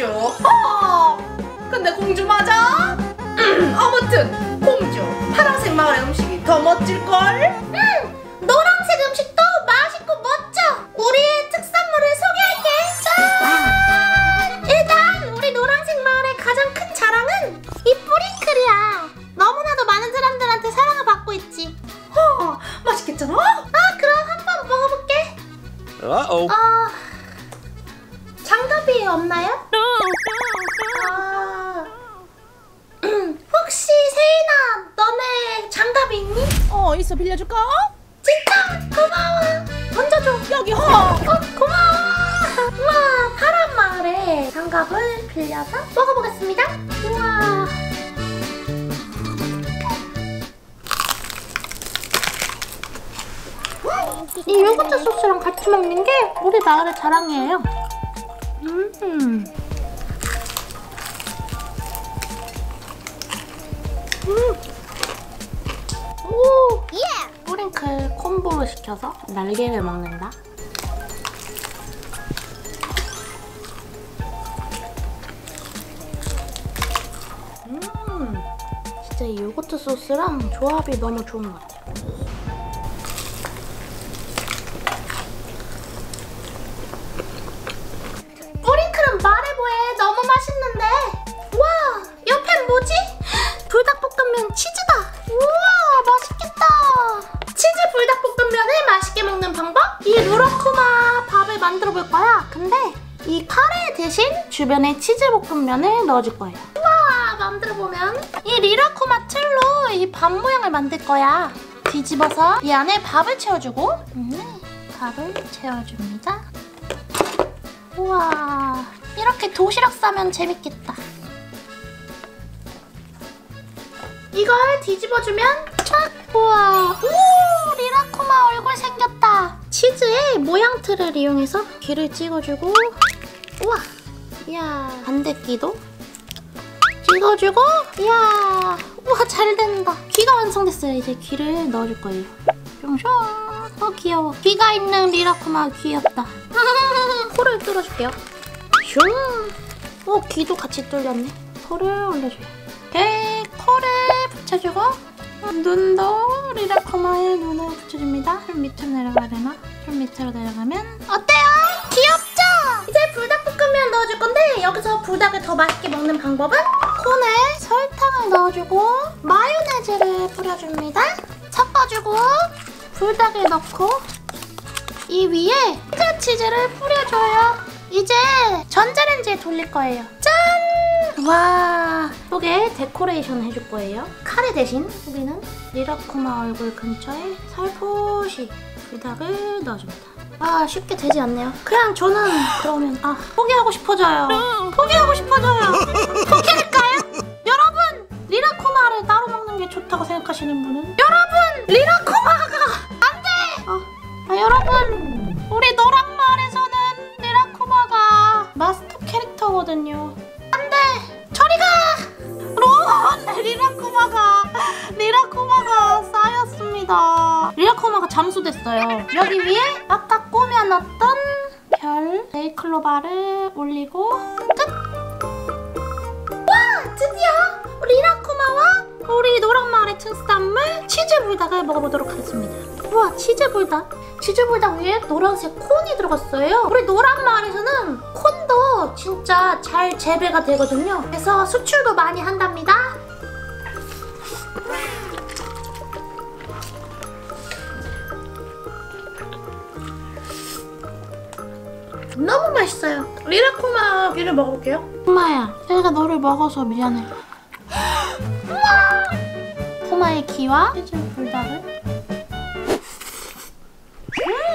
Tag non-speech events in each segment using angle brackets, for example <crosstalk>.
공주. 어. 근데 공주 맞아? 음, 아무튼 공주. 파란색 마을의 음식이 더 멋질걸? 노란색 음식도 맛있고 멋져. 우리의 특산물을 소개할게. 짠! 일단 우리 노란색 마을의 가장 큰 자랑은 이 뿌링클이야. 너무나도 많은 사람들한테 사랑을 받고 있지. 어, 맛있겠잖아? 아 그럼 한번 먹어볼게. 어 장갑이 없나요? 아, 혹시 세인아 너네 장갑이 있니? 어, 있어 빌려줄까? 진짜 고마워. 던져줘. 여기 허. 어, 고마워. 우와, 파란 마을에 장갑을 빌려서 먹어보겠습니다. 우와. 이 요거트 소스랑 같이 먹는 게 우리 마을의 자랑이에요. 음. 오, 예! 뿌링클 콤보로 시켜서 날개를 먹는다. 음, 진짜 이 요거트 소스랑 조합이 너무 좋은 것 같아요. 뿌링클은 말해 뭐해 너무 맛있는데 와 옆엔 뭐지? <gasps> 불닭볶음면 치즈다 우와 방법? 이 누러쿠마 밥을 만들어 볼 거야. 근데 이 카레 대신 주변에 치즈 볶음면을 넣어줄 거예요. 우와 만들어 보면 이 리라쿠마 틀로 이 밥 모양을 만들 거야. 뒤집어서 이 안에 밥을 채워주고 음, 밥을 채워줍니다. 우와 이렇게 도시락 싸면 재밌겠다. 이걸 뒤집어주면 촥! 우와 오 리라코마 얼굴 생겼다 치즈의 모양틀을 이용해서 귀를 찍어주고 우와 이야 반대귀도 찍어주고 이야 우와 잘 된다. 귀가 완성됐어요. 이제 귀를 넣어줄 거예요. 뿅쇼 어 귀여워. 귀가 있는 리라코마 귀엽다. <laughs> 코를 뚫어줄게요. 슝. 어, 귀도 같이 뚫렸네. 코를 올려줘요. 오케이 코를 붙여주고 눈도 리라코마의 눈을 붙여줍니다. 좀 밑으로 내려가야 되나? 좀 밑으로 내려가면 어때요? 귀엽죠? 이제 불닭볶음면 넣어줄 건데 여기서 불닭을 더 맛있게 먹는 방법은 콘에 설탕을 넣어주고 마요네즈를 뿌려줍니다 섞어주고 불닭을 넣고 이 위에 피자 치즈를 뿌려줘요. 이제 전자레인지에 돌릴 거예요. 짠! 와, 속에 데코레이션 해줄 거예요. 카레 대신 우리는 리라쿠마 얼굴 근처에 살포시 불닭을 넣어줍니다. 아, 쉽게 되지 않네요. 그냥 저는 그러면 아, 포기하고 싶어져요. <laughs> 포기하고 싶어져요. 포기 노랑마을의 특산물 치즈 불닭을 먹어보도록 하겠습니다. 우와 치즈 불닭. 치즈 불닭 위에 노란색 콘이 들어갔어요. 우리 노랑마을에서는 콘도 진짜 잘 재배가 되거든요. 그래서 수출도 많이 한답니다. 너무 맛있어요. 리라쿠마 귀를 먹어볼게요. 엄마야, 내가 너를 먹어서 미안해. 코마의 귀와 치즈 불닭을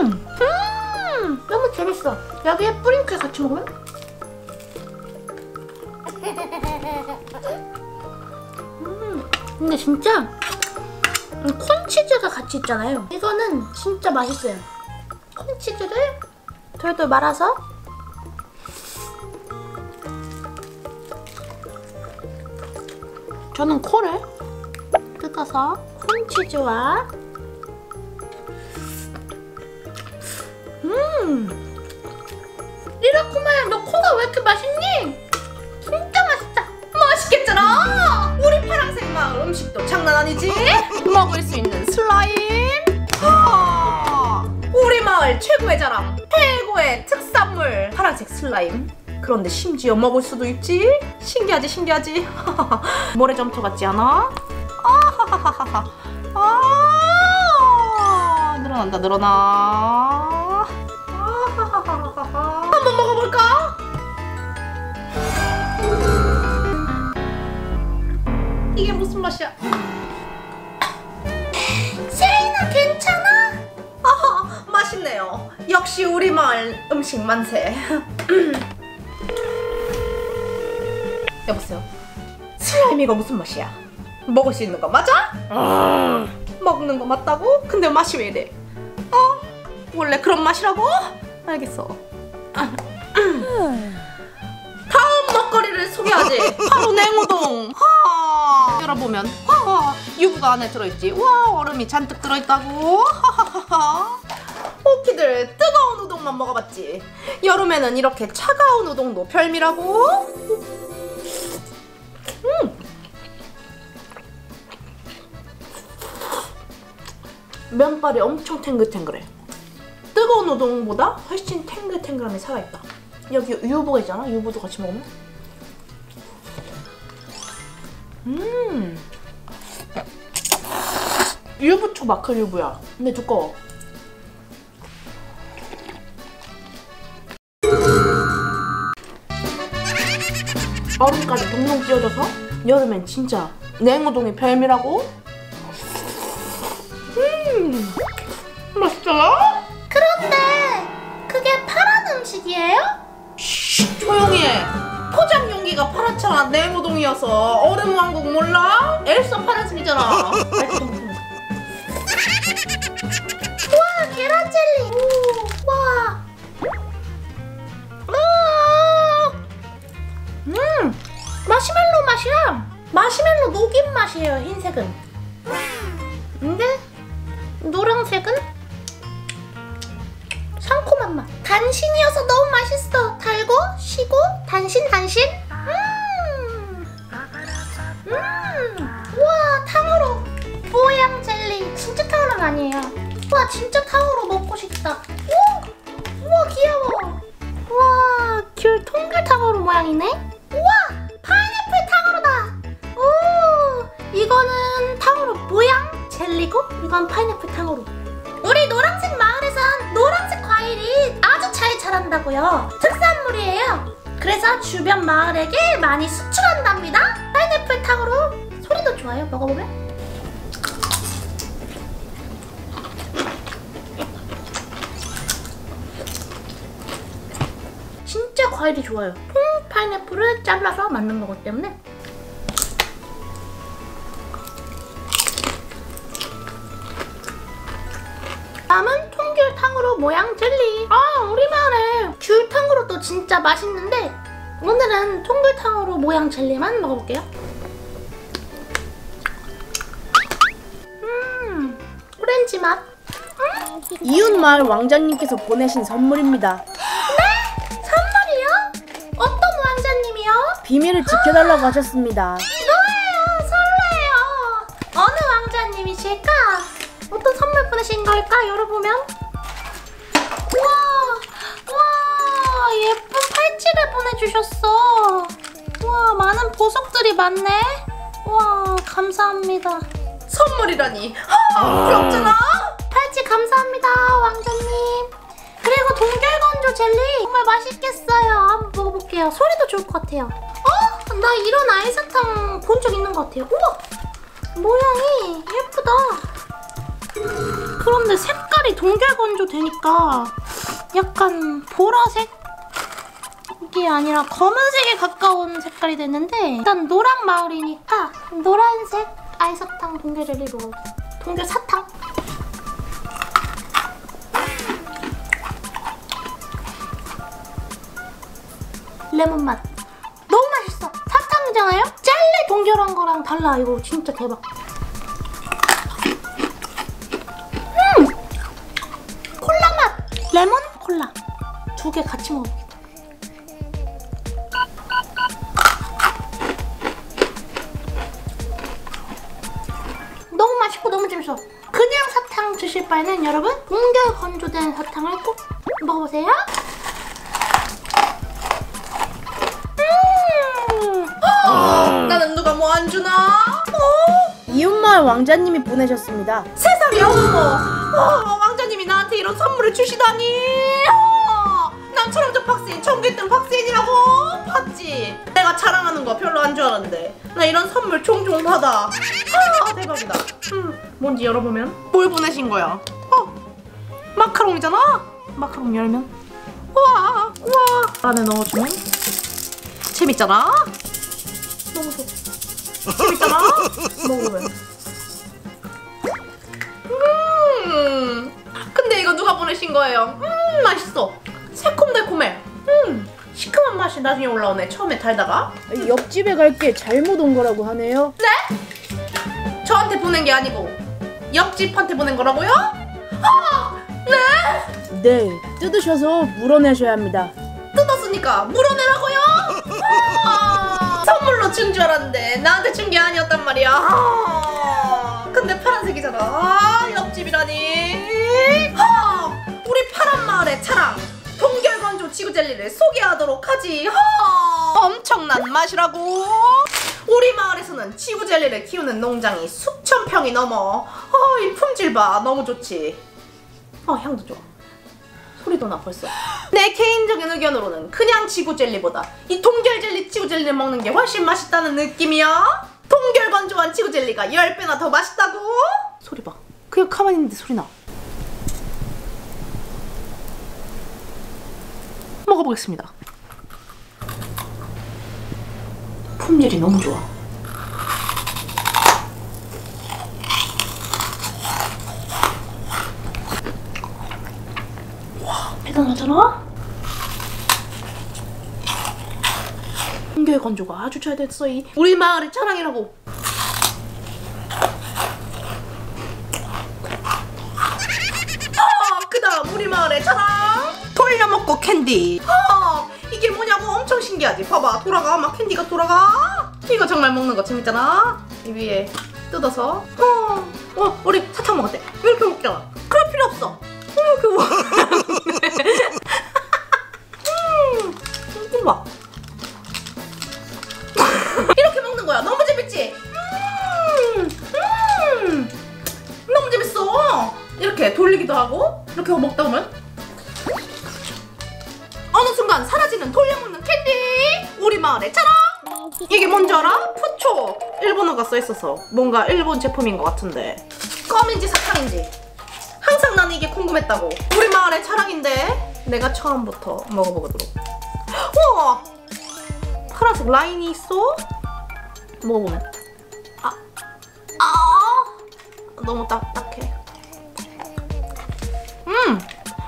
음! 음! 너무 재밌어 여기에 뿌링클 같이 먹으면 음! 근데 진짜 콘치즈가 같이 있잖아요 이거는 진짜 맛있어요 콘치즈를 돌돌 말아서 저는 코를 섞어서 콘치즈와 음 이라쿠마야 너 코가 왜 이렇게 맛있니? 진짜 맛있다 맛있겠잖아 우리 파랑색 마을 음식도 장난 아니지? <laughs> 먹을 수 있는 슬라임 아, 우리 마을 최고의 자랑 최고의 특산물 파란색 슬라임 그런데 심지어 먹을 수도 있지? 신기하지 신기하지? <laughs> 모래점토 같지 않아? 아하하하하. 아 늘어난다 늘어나. 아하하하하. 한번 먹어볼까? 이게 무슨 맛이야? 세인아 괜찮아? 아하, 맛있네요. 역시 우리 마을 음식 만세. <clears throat> 여보세요. 슬라임이가 무슨 맛이야? 먹을 수 있는 거 맞아? 먹는 거 맞다고? 근데 맛이 왜 이래? 어? 원래 그런 맛이라고? 알겠어. <clears throat> 다음 먹거리를 소개하지. 바로 냉우동. 하. 열어보면 하. 유부가 안에 들어있지. 와 얼음이 잔뜩 들어있다고. 하하하하. 오키들 뜨거운 우동만 먹어봤지. 여름에는 이렇게 차가운 우동도 별미라고. 음. 면발이 엄청 탱글탱글해. 뜨거운 우동보다 훨씬 탱글탱글함이 살아있다. 여기 유부가 있잖아. 유부도 같이 먹으면. 음. 유부초 마크 유부야. 근데 두꺼워. 얼음까지 동동 띄워져서 여름엔 진짜 냉우동이 별미라고. 맛있잖아. 그런데 그게 파란 음식이에요? 조용히 해. 포장 용기가 파랗잖아. 냉우동이어서 얼음 왕국 몰라? 엘사 파란색이잖아. <laughs> 아니에요. 와 진짜 탕후루 먹고 싶다. 오! 우와 귀여워. 우와 귤 통귤 탕후루 모양이네. 우와 파인애플 탕후루다. 오 이거는 탕후루 모양 젤리고 이건 파인애플 탕후루. 우리 노란색 마을에선 노란색 과일이 아주 잘 자란다고요. 특산물이에요. 그래서 주변 마을에게 많이 수출한답니다. 파인애플 탕후루 소리도 좋아요. 먹어보면. 진짜 과일이 좋아요. 통 파인애플을 잘라서 만든 거기 때문에. 다음은 통귤탕으로 모양 젤리. 아, 우리 마을에 귤탕으로도 진짜 맛있는데 오늘은 통귤탕으로 모양 젤리만 먹어볼게요. 음, 오렌지 맛. 이웃마을 왕자님께서 보내신 선물입니다. 비밀을 지켜달라고 하셨습니다. 뭐예요? 설레요. 어느 왕자님이실까? 어떤 선물 보내신 걸까? 열어보면 우와, 와 예쁜 팔찌를 보내주셨어. 와 많은 보석들이 많네. 와 감사합니다. 선물이라니. 아, 부럽잖아. 팔찌 감사합니다 왕자님. 그리고 동결건조 젤리 정말 맛있겠어요. 한번 먹어볼게요. 소리도 좋을 것 같아요. 어? 나 이런 아이사탕 본 적 있는 것 같아요. 우와! 모양이 예쁘다. 그런데 색깔이 동결건조 되니까 약간 보라색? 이게 아니라 검은색에 가까운 색깔이 됐는데 일단 노랑 마을이니까 노란색 아이사탕 동결 젤리로 동결 사탕 레몬 맛 동결한 거랑 달라. 이거 진짜 대박. 음! 콜라 맛! 레몬 콜라. 두 개 같이 먹어보겠다 너무 맛있고 너무 재밌어. 그냥 사탕 드실 바에는 여러분 공결 건조된 사탕을 꼭 먹어보세요. 안 주나? 어? 이웃마을 왕자님이 보내셨습니다. 세상에 어머 어, 왕자님이 나한테 이런 선물을 주시다니. 어, 남처럼 저 박스인 전기등 박스인이라고. 봤지? 내가 자랑하는 거 별로 안 좋아하는데. 나 이런 선물 종종 받아. 아 대박이다. 음 뭔지 열어보면? 뭘 보내신 거야? 어 마카롱이잖아? 마카롱 열면? 우와 우와. 안에 넣어주면? 재밌잖아? 너무 좋아 재밌잖아 먹으면 음. 근데 이거 누가 보내신 거예요? 음, 맛있어. 새콤달콤해. 음, 시큼한 맛이 나중에 올라오네. 처음에 달다가. 옆집에 갈게 잘못 온 거라고 하네요. 저한테 보낸 게 아니고 옆집한테 보낸 거라고요? 아, 네. 네, 뜯으셔서 물어내셔야 합니다. 뜯었으니까 물어내라고 선물로 준줄 알았는데 나한테 준게 아니었단 말이야. 아, 근데 파란색이잖아. 아, 옆집이라니. 아, 우리 파란 마을의 차랑 동결건조 지구젤리를 소개하도록 하지. 아, 엄청난 맛이라고. 우리 마을에서는 지구젤리를 키우는 농장이 수천 평이 넘어. 아, 이 품질 봐. 너무 좋지. 어, 향도 좋아. 소리도 나 벌써. 내 개인적인 의견으로는 그냥 지구 젤리보다 이 동결 젤리 지구 젤리를 먹는 게 훨씬 맛있다는 느낌이야. 동결 건조한 지구 젤리가 10배나 더 맛있다고. 소리 봐. 그냥 가만히 있는데 소리 나. 먹어보겠습니다. 품질이 너무 좋아. 대단하잖아? 한결 건조가 아주 잘 됐어 이. 우리 마을의 자랑이라고. 아, 그다음 우리 마을의 자랑. 돌려먹고 캔디. 아, 이게 뭐냐고 엄청 신기하지. 봐봐 돌아가. 막 캔디가 돌아가. 이거 정말 먹는 거 재밌잖아. 이 위에 뜯어서. 어, 어 우리 사탕 먹었대. 이렇게 먹잖아 그럴 필요 없어. 이렇게 먹 <laughs> 봐. 이렇게 먹는 거야. 너무 재밌지? 음, 음, 너무 재밌어. 이렇게 돌리기도 하고, 이렇게 먹다 보면. 어느 순간 사라지는 돌려먹는 캔디! 우리 마을의 자랑! 이게 뭔지 알아? 푸초! 일본어가 써 있어서 뭔가 일본 제품인 것 같은데. 껌인지 사탕인지. 항상 나는 이게 궁금했다고. 우리 마을의 자랑인데 내가 처음부터 먹어보도록. 우와! 파란색 라인이 있어? 먹어보면. 아, 아, 너무 딱딱해. 음,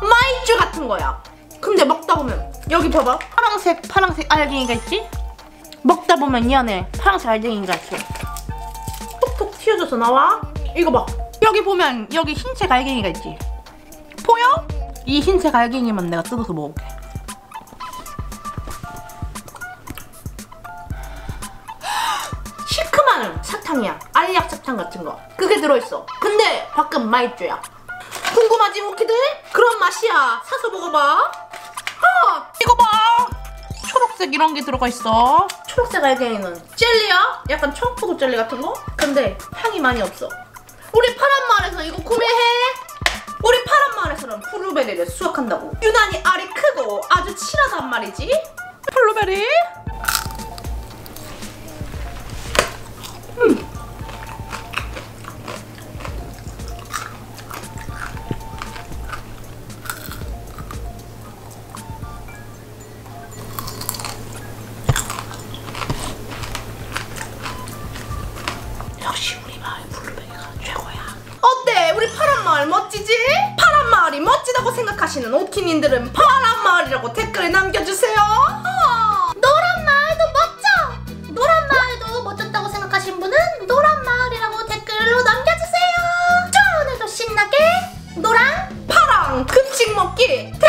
마이쮸 같은 거야. 근데 먹다 보면 여기 봐봐. 파란색 파란색 알갱이가 있지? 먹다 보면 이 안에 파란색 알갱이가 있어. 톡톡 튀어져서 나와. 이거 봐. 여기 보면 여기 흰색 알갱이가 있지. 보여? 이 흰색 알갱이만 내가 뜯어서 먹어볼게. <gasps> 시큼한 사탕이야. 알약 사탕 같은 거. 그게 들어있어. 근데 밖은 마이쮸야. 궁금하지 모키들? 그런 맛이야. 사서 먹어봐. 아, 이거 봐. 초록색 이런 게 들어가 있어. 초록색 알갱이는 젤리야? 약간 청포도 젤리 같은 거? 근데 향이 많이 없어. 우리 파란 마을에서 이거 구매해. 우리 파란 마을에서는 블루베리를 수확한다고. 유난히 알이 크고 아주 친하단 말이지. 블루베리? 역 오키님들은 파란 마을이라고 댓글에 남겨주세요. 아. 노란 마을도 멋져! 노란 마을도 멋졌다고 생각하신 분은 노란 마을이라고 댓글로 남겨주세요! 자, 오늘도 신나게 노랑 파랑 급식 먹기 대